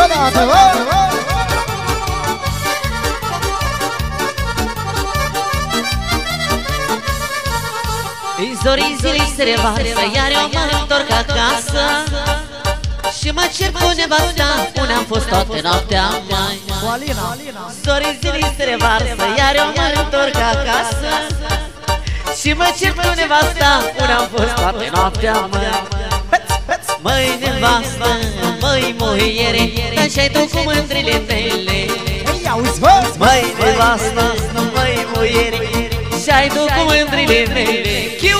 Chiuiță dată Îi zori zilei se revarsă Iar eu mă întorc acasă. Și mă cer cu nevasta Unde am fost toată noaptea mai Cu Alina. Zorii zilei se revarsă Iar eu mă întorc acasă. Și mă cer cu nevasta Unde am fost toată noaptea mai Măi nevastă, măi muiere Așa-i tu cu mândrile mele Ei, auzi, bă Măi nevastă, măi muiere Și-ai tu cu mândrile mele Chiuia!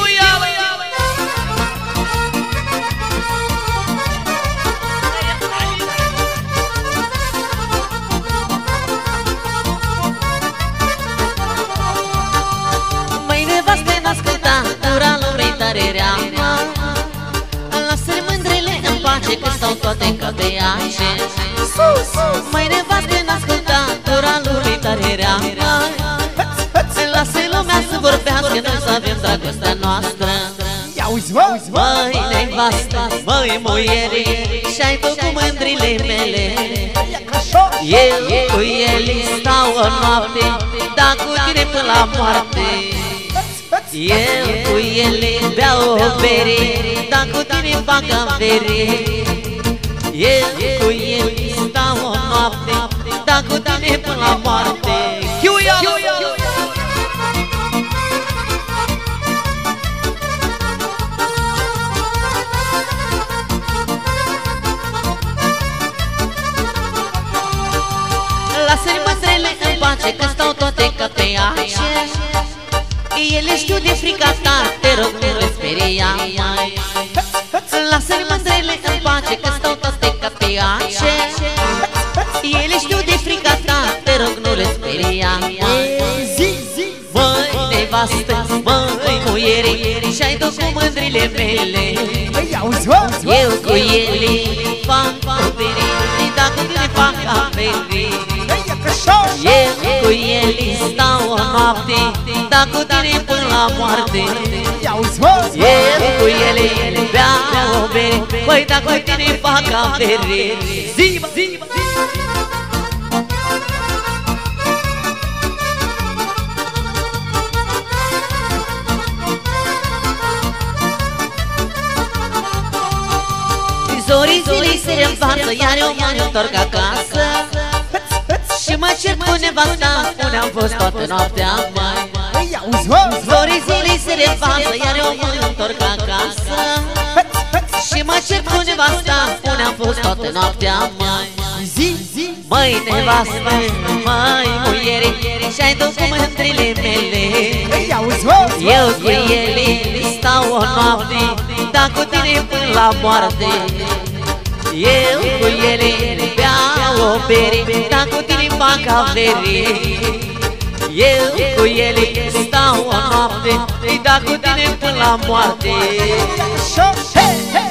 Pace Că stau toate ca pe iașe Măi nevastă, n-asculta Ura lumii tare rea Lasă lumea să vorbească Noi să avem dragostea noastră. Ia auzi, bă Măi nevastă, măi muiere Și-ai tu cu mândrile mele. Eu cu ele stau o noapte Dar cu tine până la moarte. Eu cu ele beau o bere Dar cu tine fac avere Eu cu ele stau o noapte Dar cu tine până la moarte Chiuia! Lasă-le mătrele în pace Că stau toate ca pe ace Ele știu de frica ta Te rog nu le speria mai Lasă-le mătrele în pace Că stau toate ca pe ace Ele știu de frica ta Te rog nu le speria mai Zi, zi Măi nevastă, măi. muiere Și-ai dus cu mândrile mele. Ei, auzi, bă Eu cu ele fac avere Dacă tine fac avere Ei, e că șo Eu cu ele stau o noapte Dar cu tine până la moarte. Ia auzi, bă Eu cu ele beau o bere Păi dar cu tine fac avere Zi-mă, zi-mă Zorii zilei se reînvarsă Iar eu mă întorc acasă. Și mă cer cu nevasta Unde am fost toată noaptea mai Ei, auzi, bă Zorii zilei se reînvarsă Iar eu mă întorc acasă Și mă cer cu nevasta Unde am fost toată noaptea mai Zi, zi. Măi nevastă, măi muiere Și-ai dus cu mândrile mele. Ei, auzi, bă Eu cu ele stau o noapte Dar cu tine până la moarte. Eu cu ele beau o bere Dar cu tine fac avere. Eu cu ele stau o noapte Dar cu tine până la moarte. Șo, hei, hei